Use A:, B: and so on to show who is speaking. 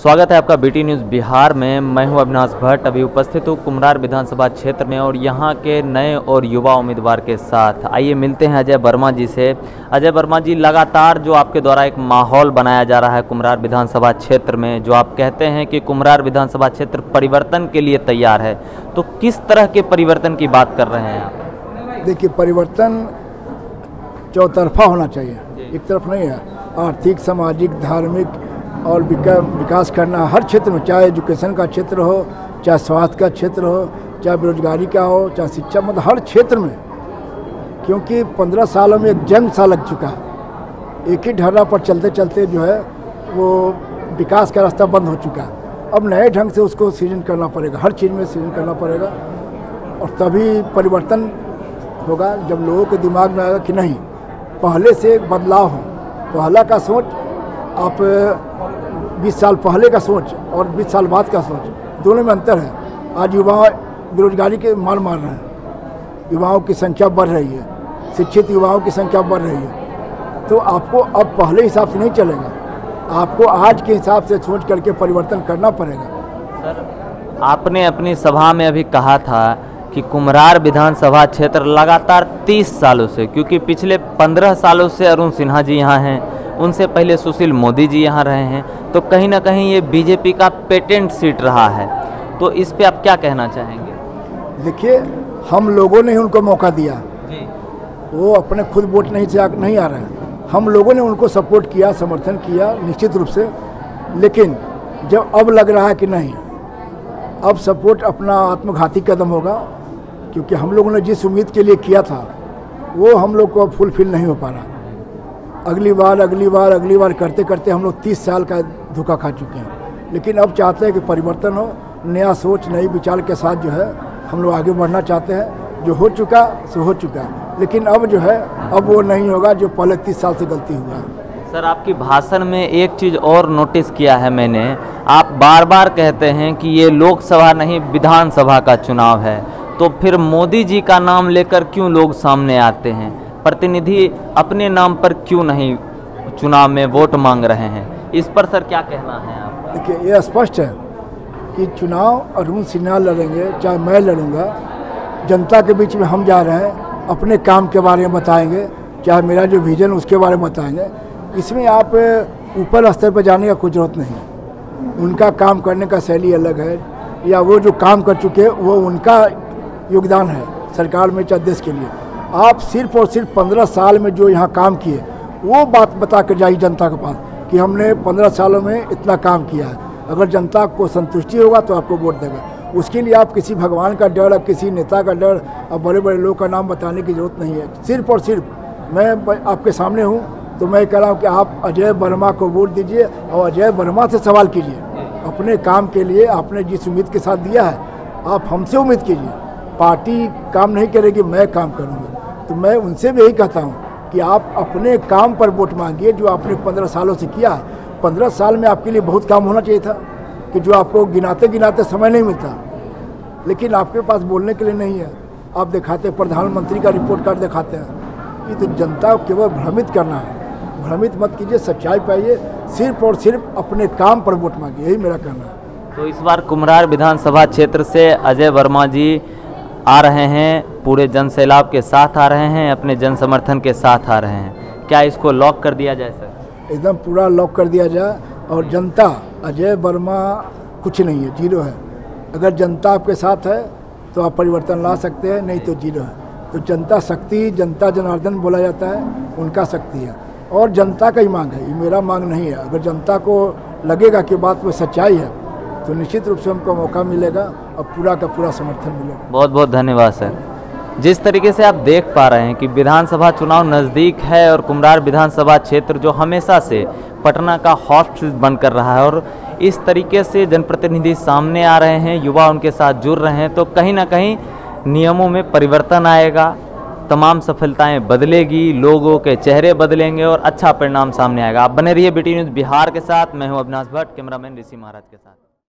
A: स्वागत है आपका बीटी न्यूज़ बिहार में। मैं हूँ अविनाश भट्ट। अभी उपस्थित हूँ कुमरार विधानसभा क्षेत्र में और यहाँ के नए और युवा उम्मीदवार के साथ। आइए मिलते हैं अजय वर्मा जी से। अजय वर्मा जी लगातार जो आपके द्वारा एक माहौल बनाया जा रहा है कुमरार विधानसभा क्षेत्र में जो आप कहते हैं कि कुमरार विधानसभा क्षेत्र परिवर्तन के लिए तैयार है तो किस तरह के परिवर्तन की बात कर रहे हैं आप?
B: देखिए परिवर्तन चौतरफा होना चाहिए। एक तरफ़ नहीं है। आर्थिक सामाजिक धार्मिक और विकास करना हर क्षेत्र में, चाहे एजुकेशन का क्षेत्र हो, चाहे स्वास्थ्य का क्षेत्र हो, चाहे बेरोजगारी का हो, चाहे शिक्षा मतलब हर क्षेत्र में। क्योंकि पंद्रह सालों में एक जंग सा लग चुका है। एक ही ढर्रा पर चलते चलते जो है, वो विकास का रास्ता बंद हो चुका है। अब नए ढंग से उसको सृजन करना पड़ेगा, हर चीज़ में सृजन करना पड़ेगा। और तभी परिवर्तन होगा, जब लोगों के दिमाग में आएगा कि नहीं, पहले से बदलाव हो। पहला का सोच, आप 20 साल पहले का सोच और 20 साल बाद का सोच। दोनों में अंतर है। आज युवा बेरोजगारी के मार मार रहे हैं। युवाओं की संख्या बढ़ रही है। शिक्षित युवाओं की संख्या बढ़ रही है। तो आपको अब पहले हिसाब से नहीं चलेगा। आपको आज के हिसाब से सोच करके परिवर्तन करना पड़ेगा।
A: सर, आपने अपनी सभा में अभी कहा था कि कुमरार विधानसभा क्षेत्र लगातार 30 सालों से, क्योंकि पिछले 15 सालों से अरुण सिन्हा जी यहाँ हैं। उनसे पहले सुशील मोदी जी यहाँ रहे हैं तो कहीं ना कहीं ये बीजेपी का पेटेंट सीट रहा है। तो इस पे आप क्या कहना चाहेंगे?
B: देखिए हम लोगों ने ही उनको मौका दिया।
A: जी।
B: वो अपने खुद वोट नहीं आ- नहीं आ रहे हैं। हम लोगों ने उनको सपोर्ट किया समर्थन किया निश्चित रूप से। लेकिन जब अब लग रहा है कि नहीं अब सपोर्ट अपना आत्मघाती कदम होगा क्योंकि हम लोगों ने जिस उम्मीद के लिए किया था वो हम लोग को अब फुलफिल नहीं हो पा रहा। अगली बार अगली बार अगली बार करते करते हम लोग तीस साल का धोखा खा चुके हैं। लेकिन अब चाहते हैं कि परिवर्तन हो, नया सोच, नई विचार के साथ जो है, हम लोग आगे बढ़ना चाहते हैं। जो हो चुका, सो हो चुका। लेकिन अब जो है, अब वो नहीं होगा जो पहले तीस साल से गलती हुआ। है
A: सर, आपकी भाषण में एक चीज़ और नोटिस किया है मैंने। आप बार बार कहते हैं कि ये लोकसभा नहीं, विधानसभा का चुनाव है। तो फिर मोदी जी का नाम लेकर क्यों लोग सामने आते हैं? प्रतिनिधि अपने नाम पर क्यों नहीं चुनाव में वोट मांग रहे हैं? इस पर सर क्या कहना है आप?
B: देखिए, ये स्पष्ट है कि चुनाव अरुण सिन्हा लड़ेंगे, चाहे मैं लड़ूँगा, जनता के बीच में हम जा रहे हैं, अपने काम के बारे में बताएँगे, चाहे मेरा जो विजन उसके बारे में बताएँगे। इसमें आप ऊपर स्तर पर जाने का कोई ज़रूरत नहीं उनका काम करने का शैली अलग है, या वो जो काम कर चुके हैं, वो उनका योगदान है, सरकार में चाहे देश के लिए। आप सिर्फ़ और सिर्फ़ पंद्रह साल में जो यहाँ काम किए, वो बात बता कर जाइए जनता के पास कि हमने पंद्रह सालों में इतना काम किया है। अगर जनता को संतुष्टि होगा तो आपको वोट देगा। उसके लिए आप किसी भगवान का डर अब किसी नेता का डर अब बड़े बड़े लोग का नाम बताने की ज़रूरत नहीं है। सिर्फ़ और सिर्फ़ मैं आपके सामने हूँ तो मैं कह रहा हूँ कि आप अजय वर्मा को वोट दीजिए और अजय वर्मा से सवाल कीजिए। अपने काम के लिए आपने जिस उम्मीद के साथ दिया है, आप हमसे उम्मीद कीजिए। पार्टी काम नहीं करेगी, मैं काम करूँगा। तो मैं उनसे भी यही कहता हूँ कि आप अपने काम पर वोट मांगिए, जो आपने पंद्रह सालों से किया। है पंद्रह साल में आपके लिए बहुत काम होना चाहिए था, कि जो आपको गिनाते गिनाते समय नहीं मिलता। लेकिन आपके पास बोलने के लिए नहीं है। आप दिखाते प्रधानमंत्री का रिपोर्ट कार्ड दिखाते हैं। ये तो जनता को केवल भ्रमित करना है। भ्रमित मत कीजिए, सच्चाई पाइए, सिर्फ़ और सिर्फ़ अपने काम पर वोट मांगिए, यही मेरा कहना है।
A: तो इस बार कुमरार विधानसभा क्षेत्र से अजय वर्मा जी आ रहे हैं। पूरे जन सैलाब के साथ आ रहे हैं अपने जन समर्थन के साथ आ रहे हैं। क्या इसको लॉक कर दिया जाए सर
B: एकदम पूरा लॉक कर दिया जाए और जनता अजय वर्मा कुछ नहीं है ज़ीरो है। अगर जनता आपके साथ है तो आप परिवर्तन ला सकते हैं नहीं तो ज़ीरो है। तो जनता शक्ति जनता जनार्दन बोला जाता है उनका शक्ति है। और जनता का ही मांग है ये मेरा मांग नहीं है। अगर जनता को लगेगा कि बात में सच्चाई है तो निश्चित रूप से हमको मौका मिलेगा और पूरा का पूरा समर्थन मिलेगा।
A: बहुत बहुत धन्यवाद सर जिस तरीके से आप देख पा रहे हैं कि विधानसभा चुनाव नज़दीक है और कुमरार विधानसभा क्षेत्र जो हमेशा से पटना का हॉट बनकर रहा है और इस तरीके से जनप्रतिनिधि सामने आ रहे हैं, युवा उनके साथ जुड़ रहे हैं तो कहीं ना कहीं नियमों में परिवर्तन आएगा, तमाम सफलताएँ बदलेगी, लोगों के चेहरे बदलेंगे और अच्छा परिणाम सामने आएगा। आप बने रहिए बीटी न्यूज़ बिहार के साथ, मैं हूँ अविनाश भट्ट, कैमरामैन ऋषि महाराज के साथ।